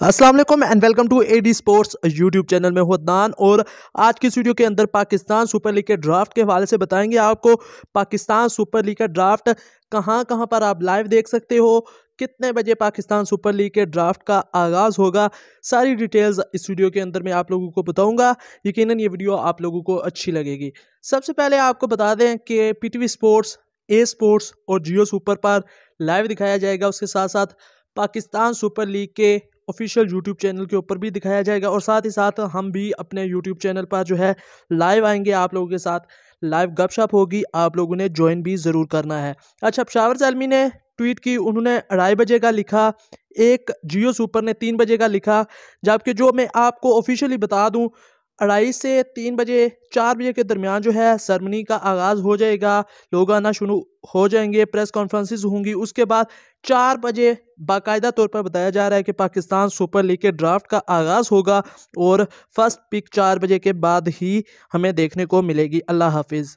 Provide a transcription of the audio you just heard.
वालेकुम and welcome to A D sports YouTube channel में हुदनान और आज की इस वीडियो के अंदर पाकिस्तान सुपर लीग के ड्राफ्ट के हवाले से बताएँगे आपको पाकिस्तान सुपर लीग का ड्राफ्ट कहाँ कहाँ पर आप लाइव देख सकते हो, कितने बजे पाकिस्तान सुपर लीग के ड्राफ्ट का आगाज़ होगा, सारी डिटेल्स इस वीडियो के अंदर मैं आप लोगों को बताऊँगा। यकीनन ये वीडियो आप लोगों को अच्छी लगेगी। सबसे पहले आपको बता दें कि पीटीवी स्पोर्ट्स ए स्पोर्ट्स और जियो सुपर पर लाइव दिखाया जाएगा। उसके साथ साथ पाकिस्तान सुपर लीग के ऑफिशियल यूट्यूब चैनल के ऊपर भी दिखाया जाएगा और साथ ही साथ हम भी अपने यूट्यूब चैनल पर जो है लाइव आएँगे आप लोगों के साथ। लाइव गपशप होगी, आप लोगों ने ज्वाइन भी ज़रूर करना है। अच्छा शावर सलमी ने ट्वीट की, उन्होंने अढ़ाई बजे का लिखा, एक जियो सुपर ने तीन बजे का लिखा, जबकि जो मैं आपको ऑफिशियली बता दूँ अढ़ाई से तीन बजे, चार बजे के दरमियान जो है सरमनी का आगाज़ हो जाएगा। लोग आना शुरू हो जाएँगे प्रेस कॉन्फ्रेंसिस होंगी। उसके बाद चार बजे बाकायदा तौर पर बताया जा रहा है कि पाकिस्तान सुपर लीग के ड्राफ्ट का आगाज़ होगा और फ़र्स्ट पिक चार बजे के बाद ही हमें देखने को मिलेगी। अल्लाह हाफिज़।